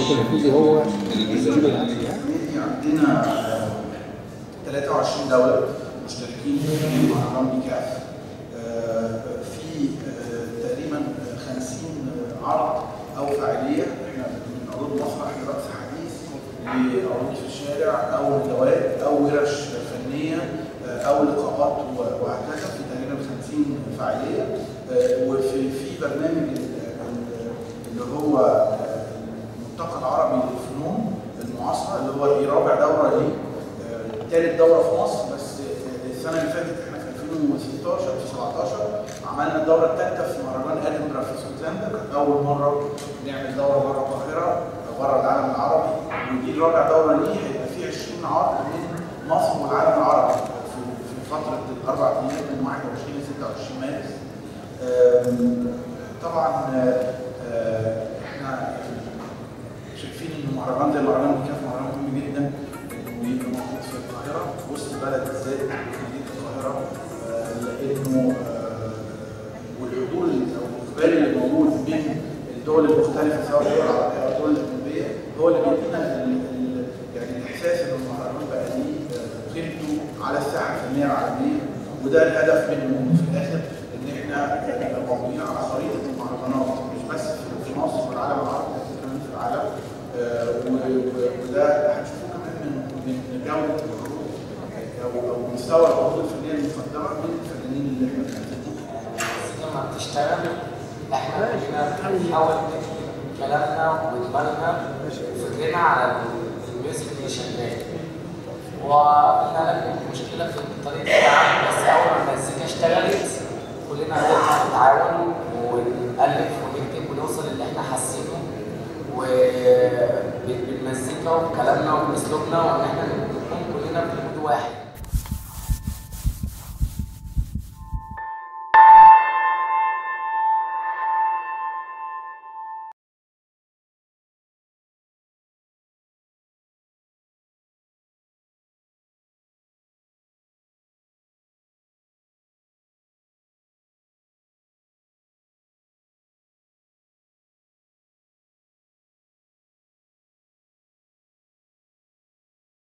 التنفيذي هو عندنا آه، 23 دولة مشتركين في مهرجان بيكاف آه، في آه، تقريبا 50 عرض أو فعالية إحنا بنعرض مسرح لرأس حديث لعروض في الشارع أو ندوات أو ورش فنية آه، أو لقاءات وهكذا. في تقريبا 50 فعالية آه، وفي في برنامج ال- ال- اللي هو آه، الملتقى العربي للفنون المعاصرة اللي هو دي رابع دورة ليه آه، تالت دورة في مصر بس السنة اللي فاتت إحنا في 2016 في 17 عملنا الدورة الثالثة في مهرجان ادنبرا في اسكتلندا كانت أول مرة نعمل دورة بره القاهرة بره العالم العربي. ودي الرابع دورة ليه هيبقى فيه 20 عرض من مصر والعالم العربي في في فترة الأربع أيام من 21 ل 26 مارس. طبعا آه، آه، إحنا شايفين إن مهرجان زي مهرجان الدول المختلفة سواء الدول العربيه أو الدول الاجنبيه هو اللي بيدينا يعني الإحساس إن المهرجان بقى ليه آه، قيمته على الساحة الفنية العالمية. وده الهدف منه في الآخر إن إحنا نبقى موجودين على خريطه المهرجانات مش بس في- في مصر والعالم العربي لكن كمان في العالم. آه، وده هتشوفوه كمان من من العروض أو أو مستوى العروض الفنية المقدمة من الفنانين اللي إحنا بتشتغل إحنا كلنا بنحاول كلامنا ودماغنا وفكرنا على الميوزك اللي شغال وقلنا لك مشكله في طريقه التعامل بس اول ما المزيكا اشتغلت كلنا قدرنا نتعاون ونألف ونكتب ونوصل اللي إحنا حاسينه وبالمزيكا وبكلامنا وباسلوبنا وان إحنا نكون كلنا في واحد